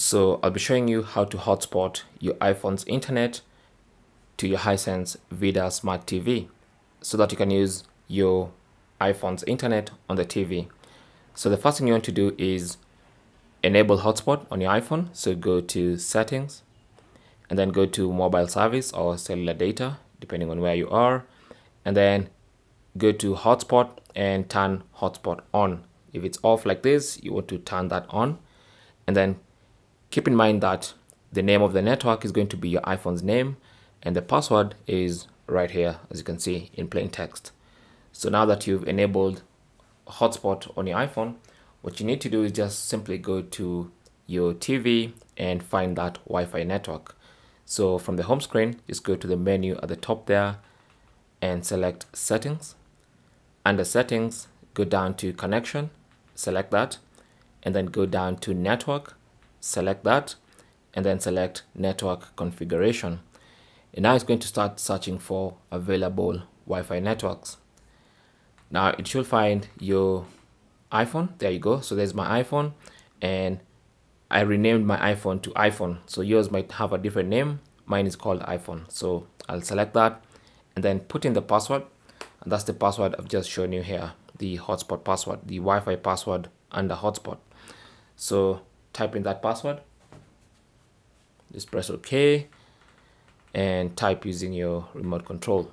So I'll be showing you how to hotspot your iPhone's internet to your Hisense VIDAA Smart TV so that you can use your iPhone's internet on the TV. So the first thing you want to do is enable hotspot on your iPhone. So go to settings and then go to mobile service or cellular data, depending on where you are. And then go to hotspot and turn hotspot on. If it's off like this, you want to turn that on. And then keep in mind that the name of the network is going to be your iPhone's name and the password is right here, as you can see in plain text. So now that you've enabled hotspot on your iPhone, what you need to do is just simply go to your TV and find that Wi-Fi network. So from the home screen, just go to the menu at the top there and select settings. Under settings, go down to connection, select that, and then go down to network, select that, and then select network configuration. And now it's going to start searching for available Wi-Fi networks. Now it should find your iPhone. There you go. So there's my iPhone and I renamed my iPhone to iPhone. So yours might have a different name. Mine is called iPhone. So I'll select that and then put in the password. And that's the password I've just shown you here, the hotspot password, the Wi-Fi password under hotspot. So type in that password. Just press OK and type using your remote control.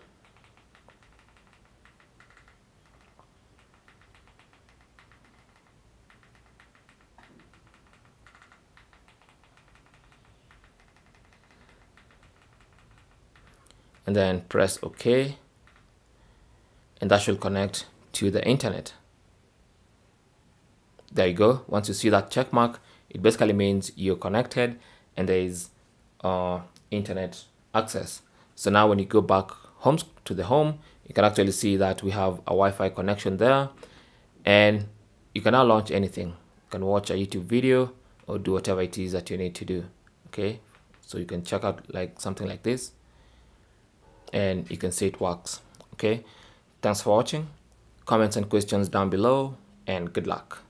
and then press OK and that should connect to the internet. There you go. Once you see that check mark, it basically means you're connected and there is uh, internet access. So now when you go back home to the home, you can actually see that we have a Wi-Fi connection there and you can now launch anything. You can watch a YouTube video or do whatever it is that you need to do. Okay, so you can check out like something like this and you can see it works. Okay, thanks for watching. Comments and questions down below and good luck.